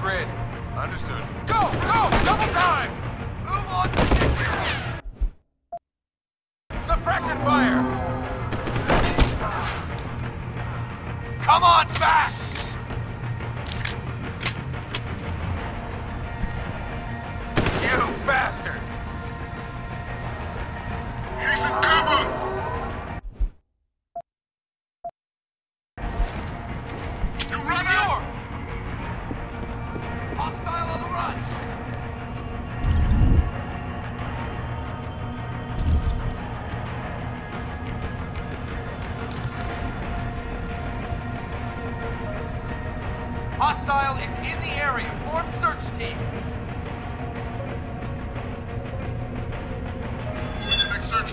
grid. Understood. Go! Go! Double time! Move on! Suppression fire! Come on back! You bastard! He's a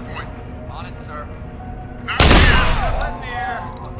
Point. On it, sir. Not here!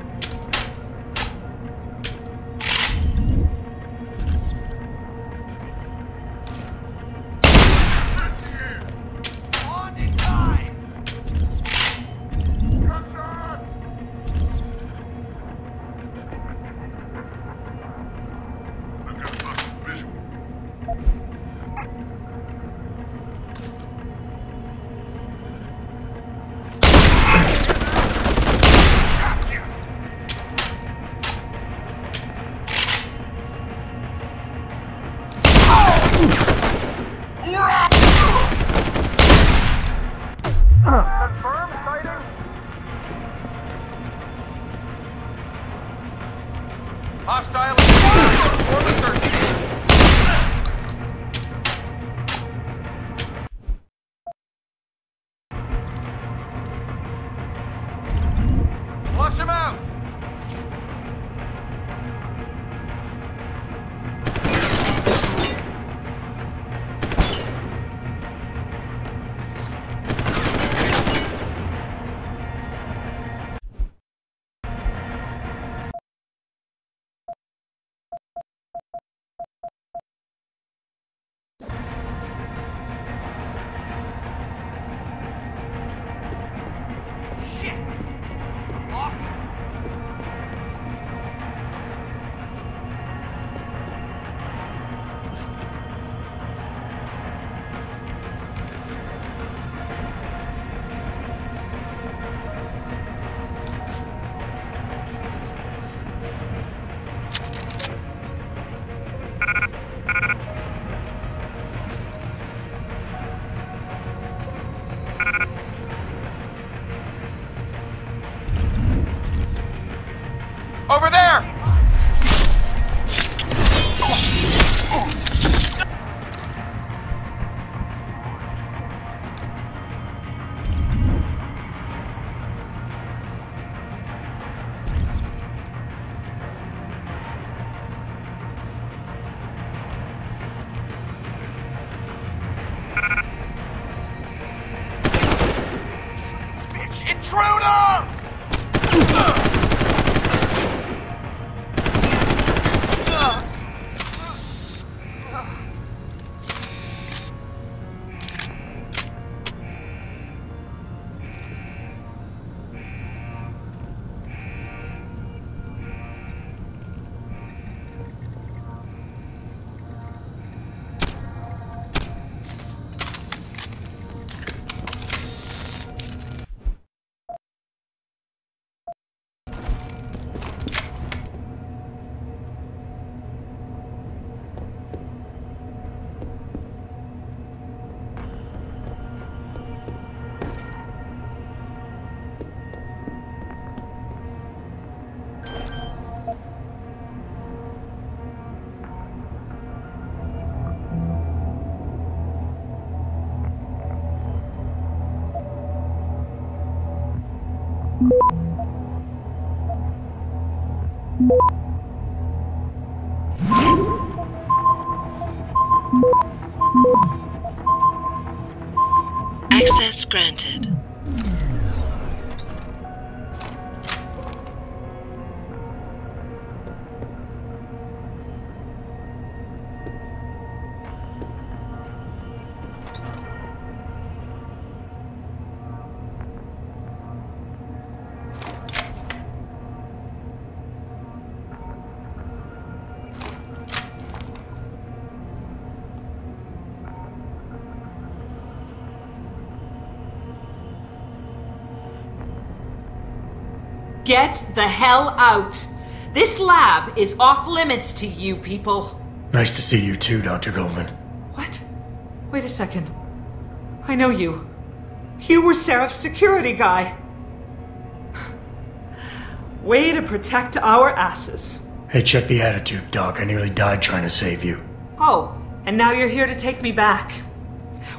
Hostile. Intruder! Get the hell out! This lab is off limits to you people. Nice to see you too, Dr. Colvin. What? Wait a second. I know you. You were Sarif's security guy. Way to protect our asses. Hey, check the attitude, Doc. I nearly died trying to save you. Oh, and now you're here to take me back.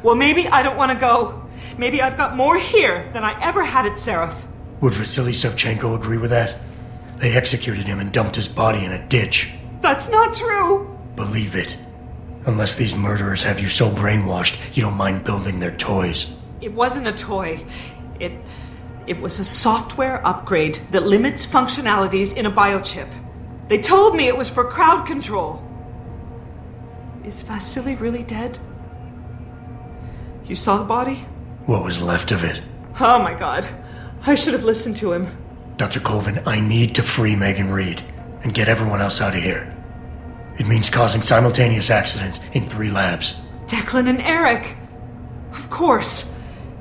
Well, maybe I don't want to go. Maybe I've got more here than I ever had at Seraph. Would Vasily Sevchenko agree with that? They executed him and dumped his body in a ditch. That's not true! Believe it. Unless these murderers have you so brainwashed, you don't mind building their toys. It wasn't a toy. It. It was a software upgrade that limits functionalities in a biochip. They told me it was for crowd control. Is Vasily really dead? You saw the body? What was left of it? Oh my god. I should have listened to him. Dr. Colvin, I need to free Megan Reed and get everyone else out of here. It means causing simultaneous accidents in three labs. Declan and Eric. Of course.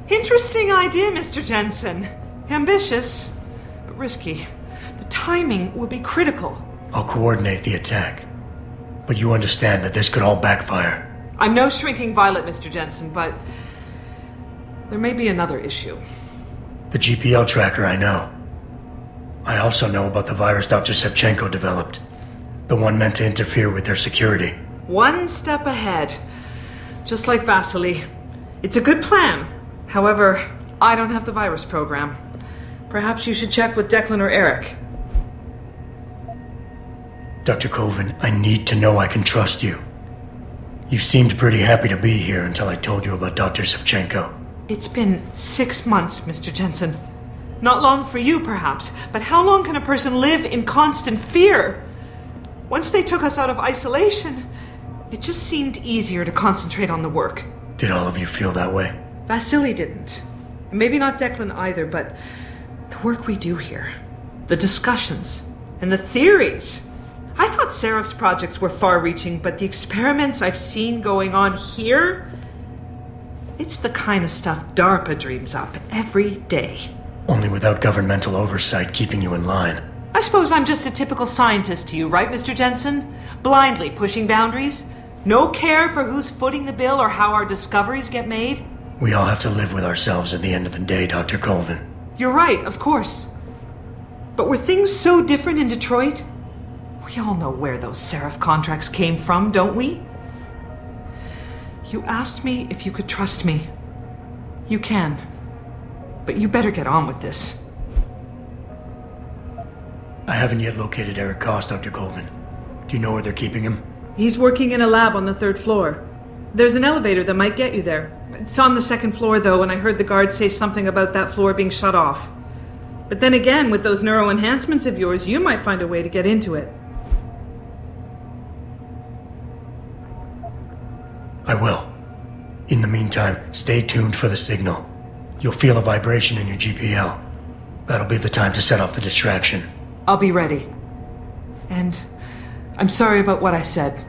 Interesting idea, Mr. Jensen. Ambitious, but risky. The timing will be critical. I'll coordinate the attack. But you understand that this could all backfire. I'm no shrinking violet, Mr. Jensen, but there may be another issue. The GPL tracker, I know. I also know about the virus Dr. Sevchenko developed. The one meant to interfere with their security. One step ahead. Just like Vasily. It's a good plan. However, I don't have the virus program. Perhaps you should check with Declan or Eric. Dr. Colvin, I need to know I can trust you. You seemed pretty happy to be here until I told you about Dr. Sevchenko. It's been six months, Mr. Jensen. Not long for you, perhaps, but how long can a person live in constant fear? Once they took us out of isolation, it just seemed easier to concentrate on the work. Did all of you feel that way? Vasily didn't. And maybe not Declan either, but the work we do here, the discussions, and the theories. I thought Sarif's projects were far reaching, but the experiments I've seen going on here, it's the kind of stuff DARPA dreams up every day. Only without governmental oversight keeping you in line. I suppose I'm just a typical scientist to you, right, Mr. Jensen? Blindly pushing boundaries? No care for who's footing the bill or how our discoveries get made? We all have to live with ourselves at the end of the day, Dr. Colvin. You're right, of course. But were things so different in Detroit? We all know where those Sarif contracts came from, don't we? You asked me if you could trust me. You can. But you better get on with this. I haven't yet located Eric Koss, Dr. Colvin. Do you know where they're keeping him? He's working in a lab on the third floor. There's an elevator that might get you there. It's on the second floor, though, and I heard the guard say something about that floor being shut off. But then again, with those neuro enhancements of yours, you might find a way to get into it. I will. In the meantime, stay tuned for the signal. You'll feel a vibration in your GPL. That'll be the time to set off the distraction. I'll be ready. And I'm sorry about what I said.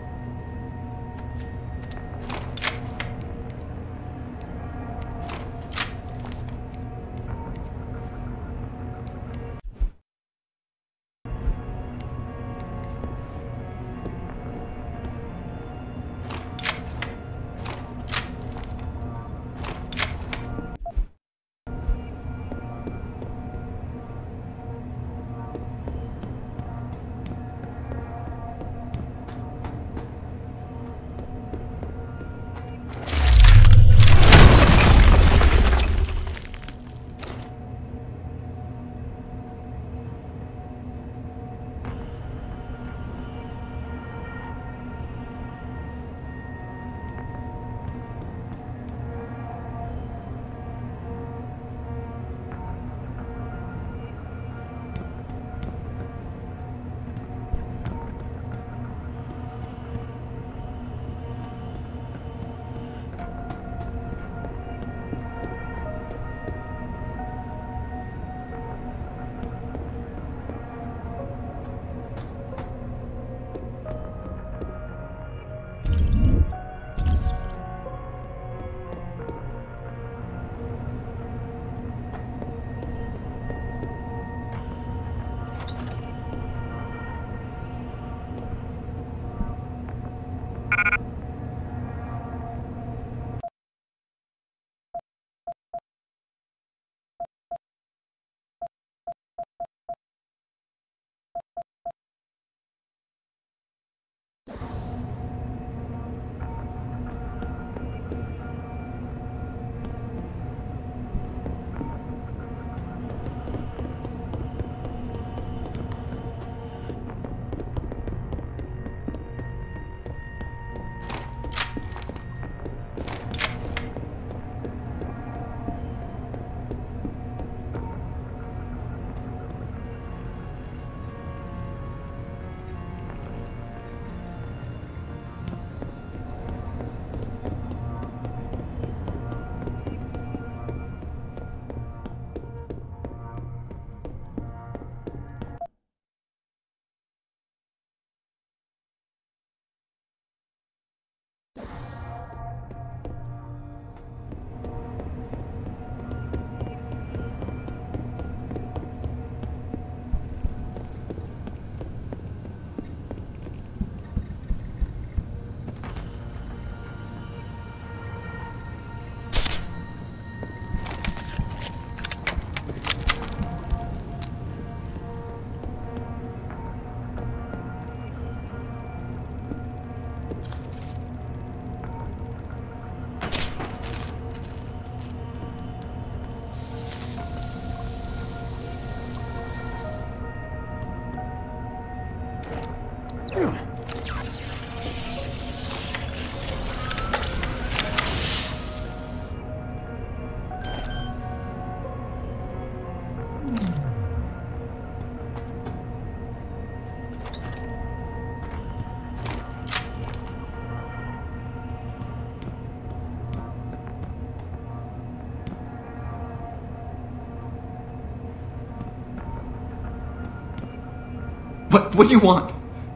What, what do you want?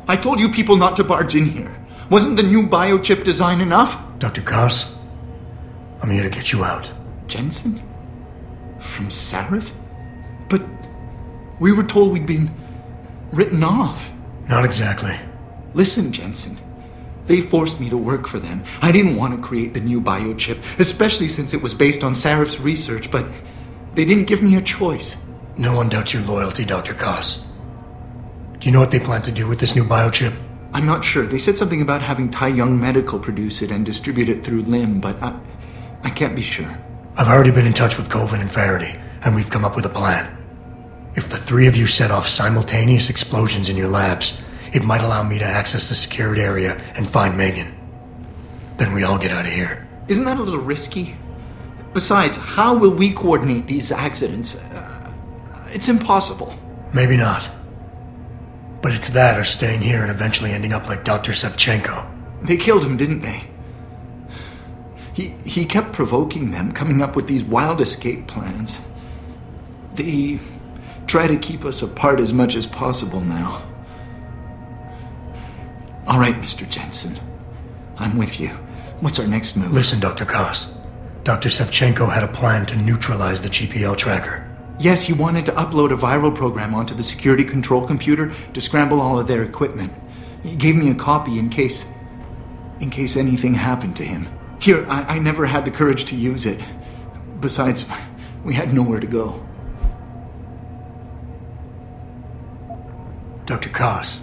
I told you people not to barge in here. Wasn't the new biochip design enough? Dr. Koss, I'm here to get you out. Jensen? From Sarif? But we were told we'd been written off. Not exactly. Listen, Jensen. They forced me to work for them. I didn't want to create the new biochip, especially since it was based on Sarif's research, but they didn't give me a choice. No one doubts your loyalty, Dr. Koss. Do you know what they plan to do with this new biochip? I'm not sure. They said something about having Tai Yong Medical produce it and distribute it through LIMB, but I, I can't be sure. I've already been in touch with Colvin and Faraday, and we've come up with a plan. If the three of you set off simultaneous explosions in your labs, it might allow me to access the secured area and find Megan. Then we all get out of here. Isn't that a little risky? Besides, how will we coordinate these accidents? Uh, it's impossible. Maybe not. But it's that or staying here and eventually ending up like Dr. Sevchenko. They killed him, didn't they? He, he kept provoking them, coming up with these wild escape plans. They try to keep us apart as much as possible now. All right, Mr. Jensen. I'm with you. What's our next move? Listen, Dr. Koss. Dr. Sevchenko had a plan to neutralize the GPL tracker. Yes, he wanted to upload a viral program onto the security control computer to scramble all of their equipment. He gave me a copy in case. in case anything happened to him. Here, I, I never had the courage to use it. Besides, we had nowhere to go. Dr. Koss,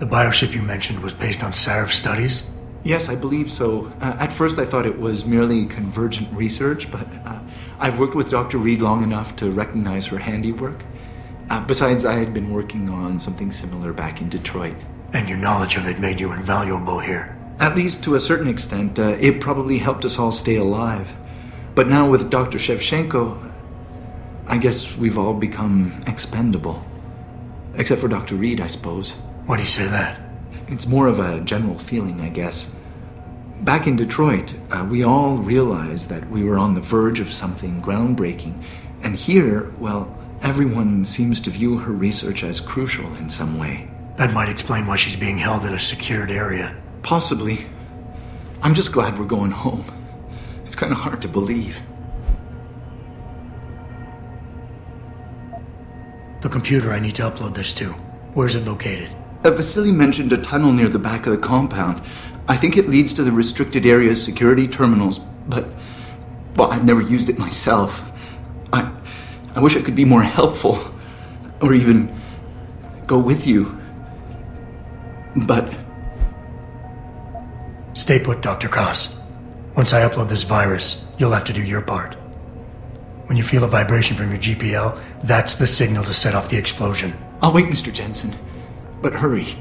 the biochip you mentioned was based on Sarif studies? Yes, I believe so. Uh, at first, I thought it was merely convergent research, but uh, I've worked with Dr. Reed long enough to recognize her handiwork. Uh, besides, I had been working on something similar back in Detroit. And your knowledge of it made you invaluable here. At least to a certain extent, uh, it probably helped us all stay alive. But now with Dr. Sevchenko, I guess we've all become expendable. Except for Dr. Reed, I suppose. Why do you say that? It's more of a general feeling, I guess. Back in Detroit, uh, we all realized that we were on the verge of something groundbreaking. And here, well, everyone seems to view her research as crucial in some way. That might explain why she's being held in a secured area. Possibly. I'm just glad we're going home. It's kind of hard to believe. The computer I need to upload this to. Where's it located? Uh, Vasily mentioned a tunnel near the back of the compound. I think it leads to the restricted area's security terminals, but. Well, I've never used it myself. I. I wish I could be more helpful. Or even. go with you. But. Stay put, Dr. Koss. Once I upload this virus, you'll have to do your part. When you feel a vibration from your GPL, that's the signal to set off the explosion. I'll wait, Mr. Jensen. But hurry.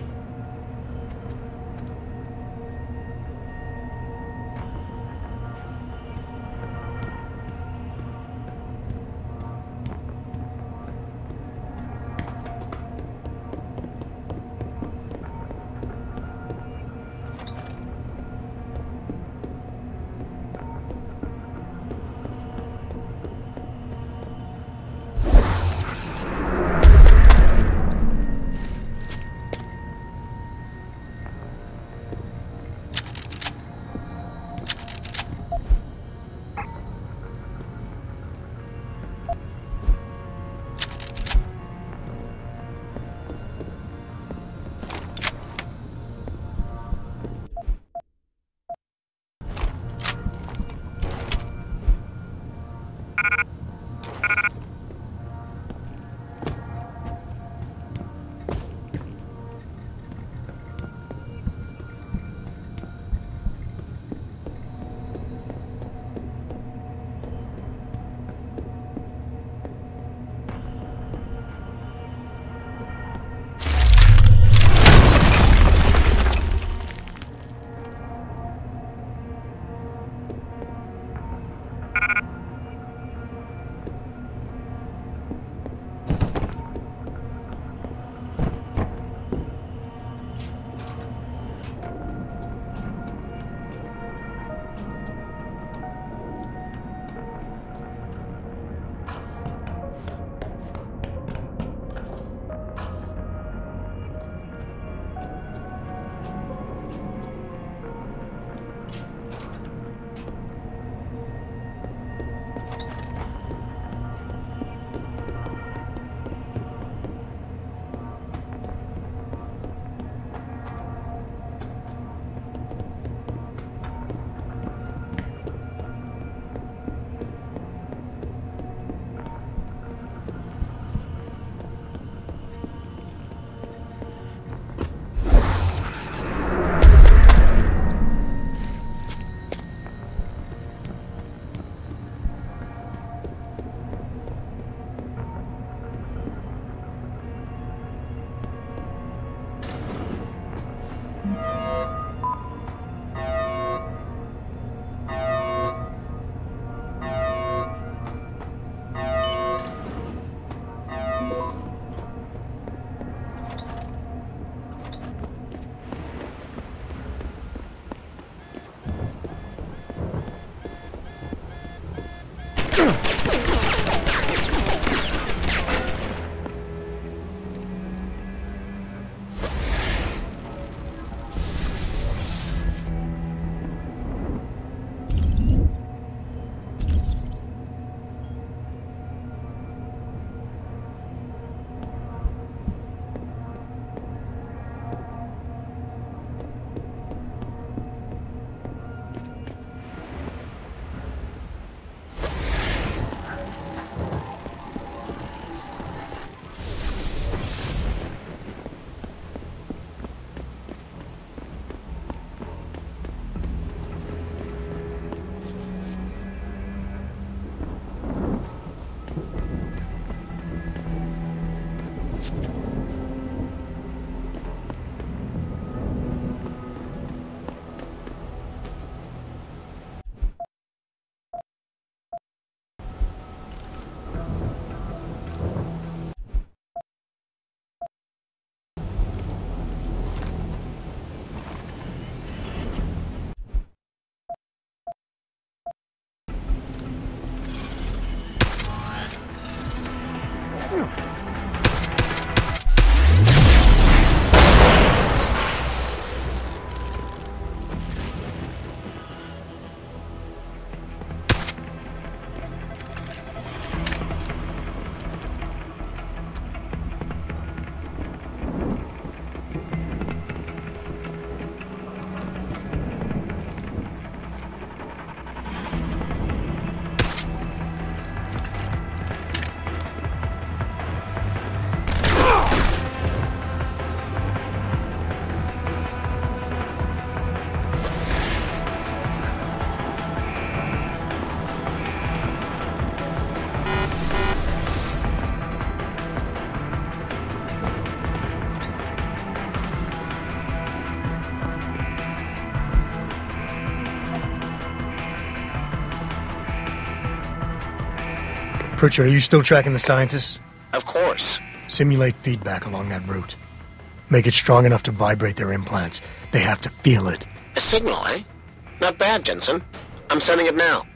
Pritchard, are you still tracking the scientists? Of course. Simulate feedback along that route. Make it strong enough to vibrate their implants. They have to feel it. A signal, eh? Not bad, Jensen. I'm sending it now.